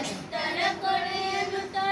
Estará corriendo.